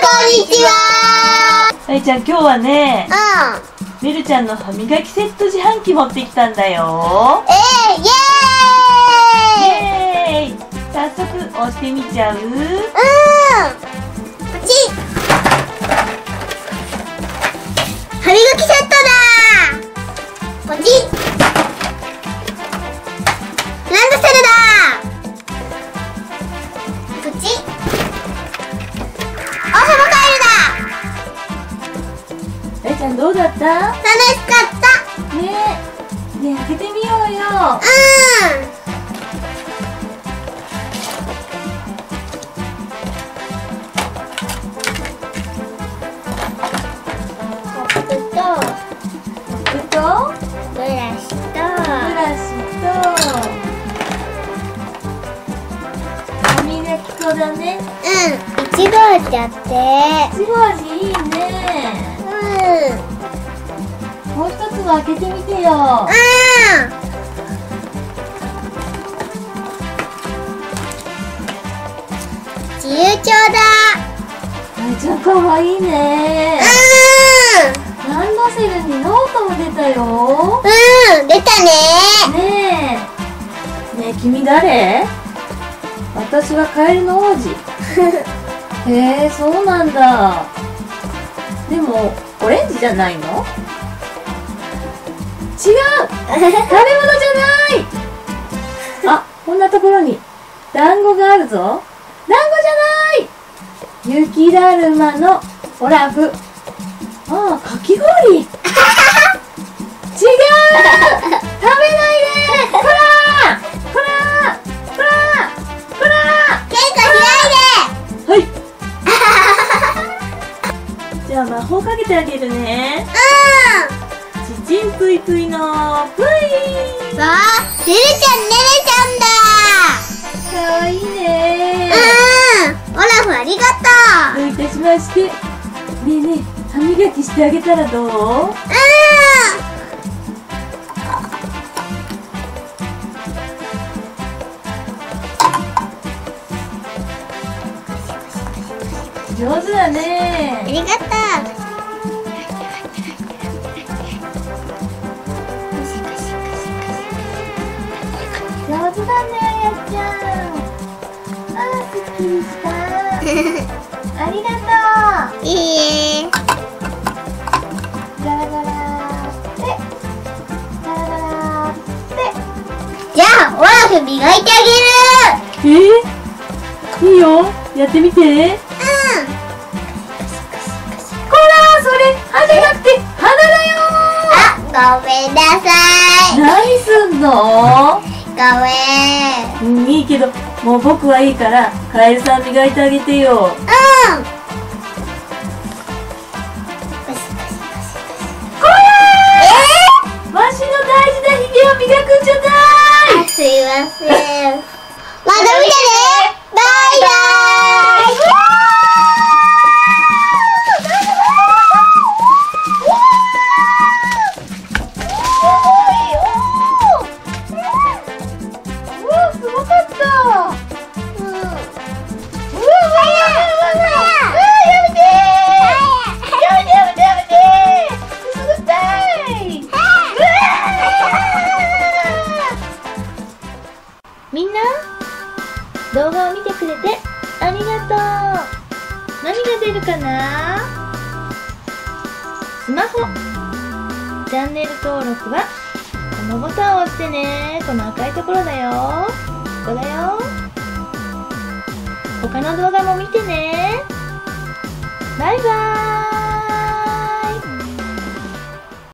んにちは。あいちゃん今日はねうん。めるちゃんの歯磨きセット自販機持ってきたんだよ。えー、イエーイイエーイ早速押してみちゃううんちゃんどうだった？楽しかった。ね。えねえ開けてみようよ。うん。コップと。えっとブラシと。ブラシと。歯磨き粉だね。うん。いちご味あって。いちご味いいね。うんもう一つも開けてみてよ。うん。自由帳だ。あいちゃんかわいいね。うランドセルにノートも出たよ。んうん出たね。ねえ。ねえ君誰？私はカエルの王子。へえそうなんだ。でもオレンジじゃないの？違う！食べ物じゃない！あこんなところに。団子があるぞ。団子じゃない！雪だるまのオラフ。ああかき氷。違う！じゃあ魔法かけてあげるね。うちちんぷいぷいのぷい。んわあねるちゃんねるちゃんだ。かわいいね。うんオラフありがとう。どういたしまして。ねえねえ歯磨きしてあげたらどう？うん上手だあねりがと上手だねやっちゃん。あーすっきりした。ありがとう。ういいえ。ガラガラ。でガラガラ。でじゃあオラフ磨いてあえ？ー、いいよ。やってみて歯じゃなくて鼻だようんあごめんなさい。何すんの？ごめん。うんいいけどもう僕はいいからカエルさん磨いてあげてよ。うん。わしの大事なヒゲを磨くんじゃない。あすいません動画を見てくれてありがとう。何が出るかな？スマホ。チャンネル登録はこのボタンを押してね。この赤いところだよ。ここだよ。他の動画も見てね。バイバーイ。